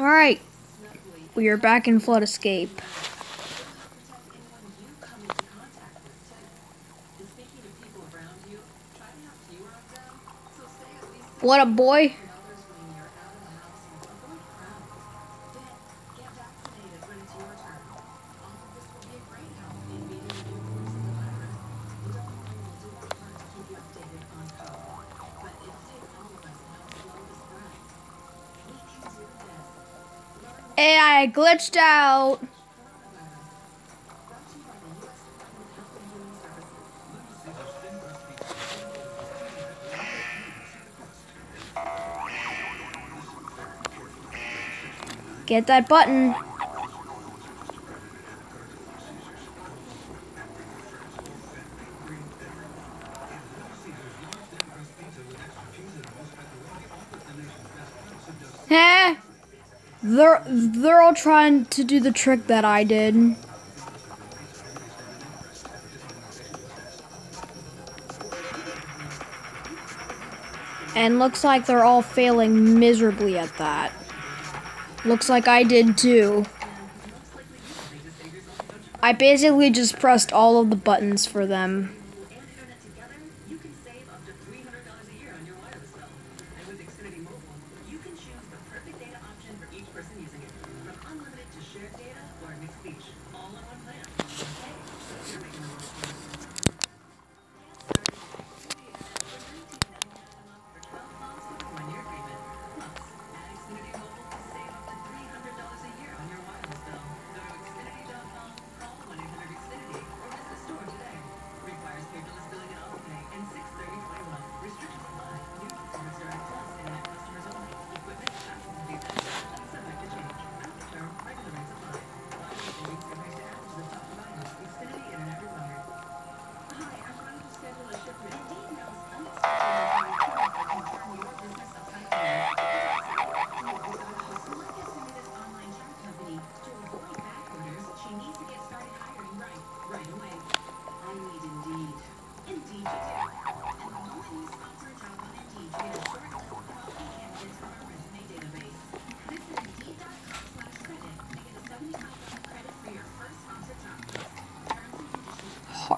Alright. We are back in Flood Escape. What up, boy? I glitched out. Get that button. They're they're all trying to do the trick that I did. And looks like they're all failing miserably at that. Looks like I did too. I basically just pressed all of the buttons for them.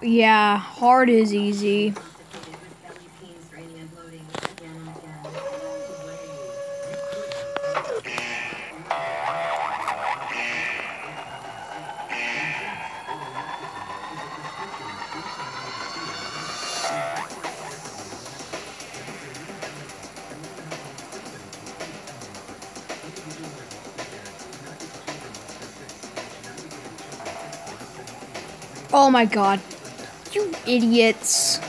Yeah, hard is easy. Oh my god. Idiots.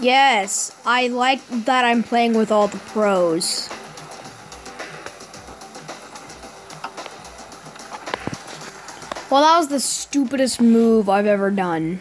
Yes, I like that I'm playing with all the pros. Well, that was the stupidest move I've ever done.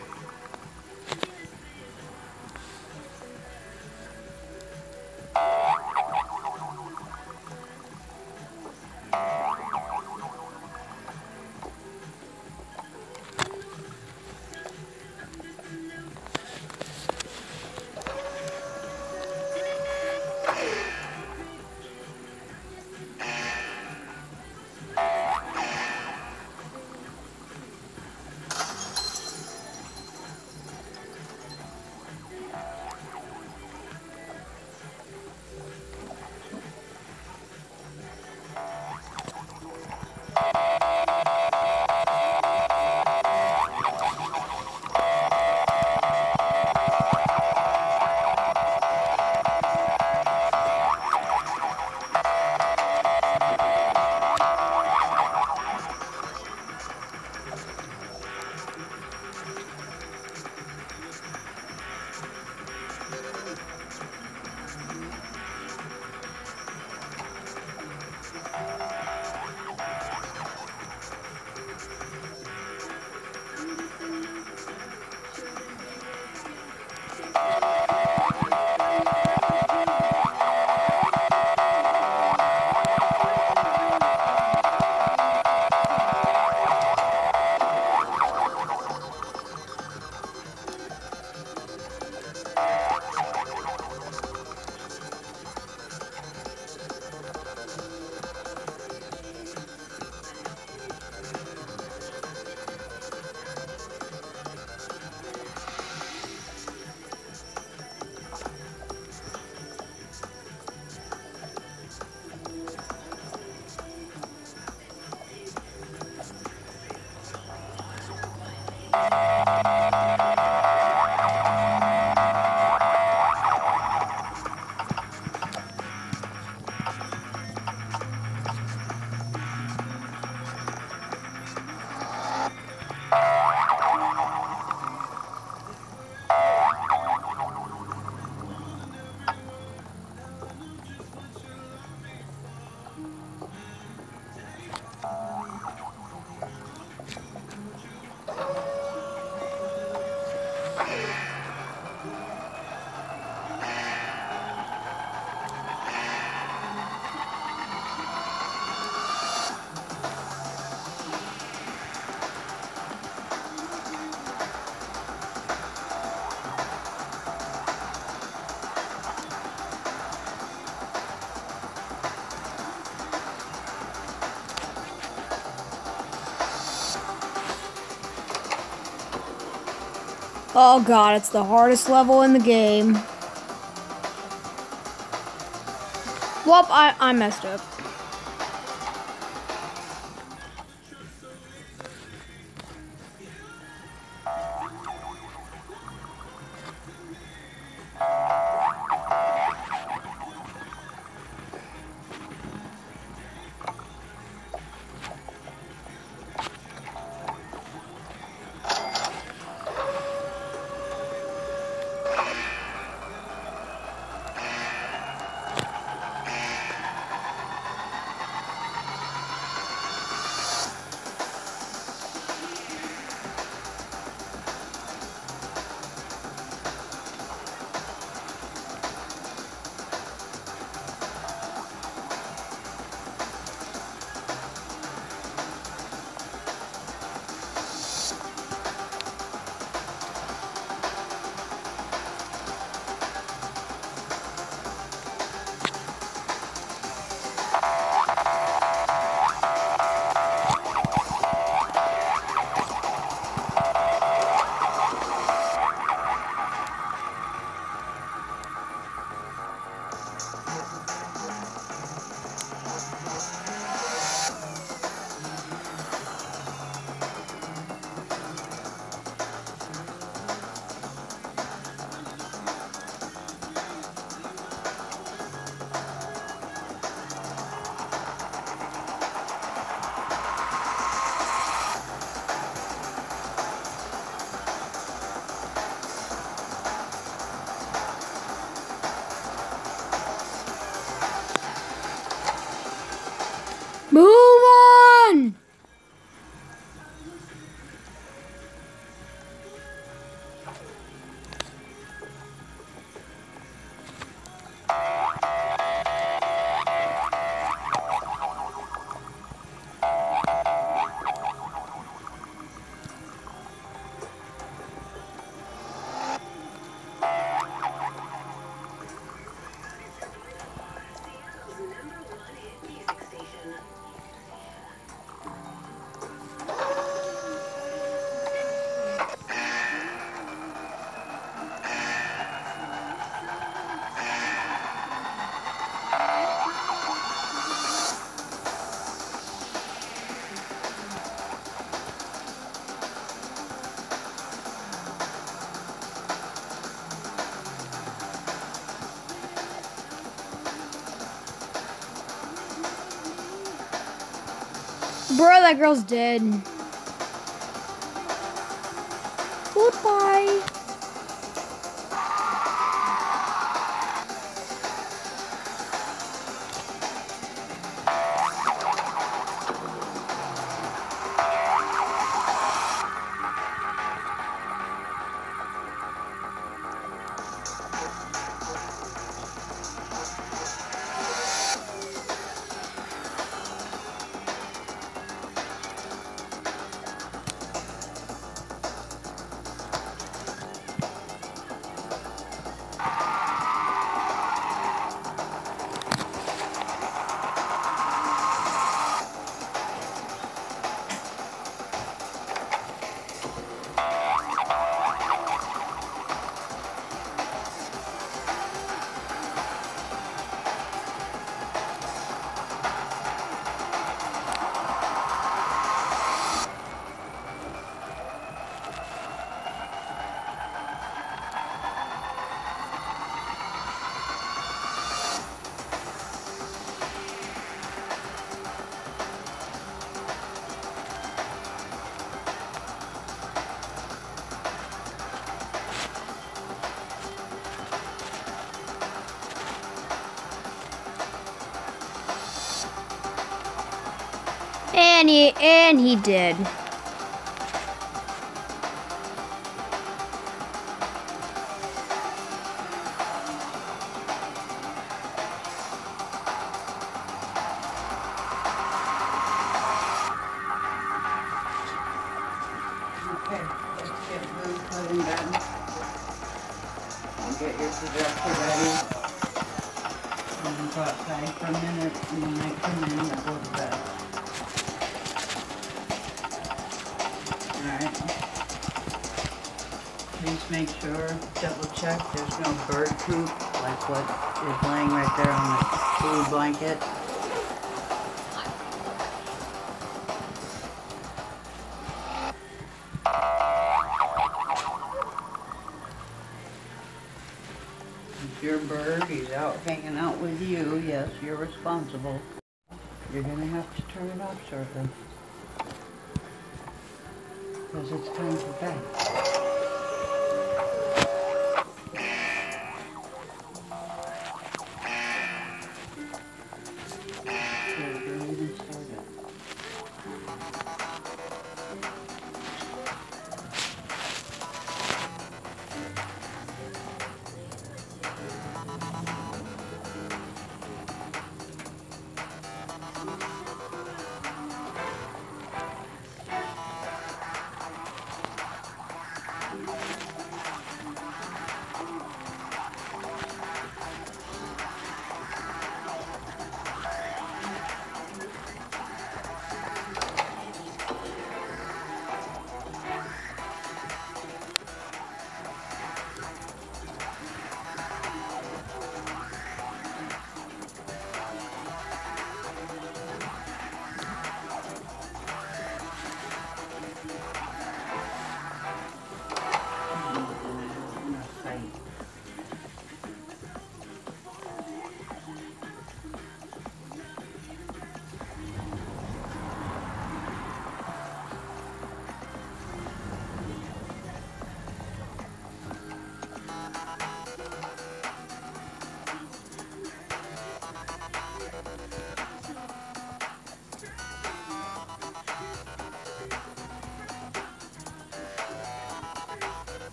Oh god, it's the hardest level in the game. Whoop, I, I messed up. Bro, that girl's dead. Goodbye. And he and he did. And. And go outside for a minute, and when I come in, I go to bed. Alright. Please make sure, double check, there's no bird poop, like what is laying right there on the blue blanket. Your bird, he's out hanging out with you, yes, you're responsible. You're gonna have to turn it off shortly. Because it's time for bed.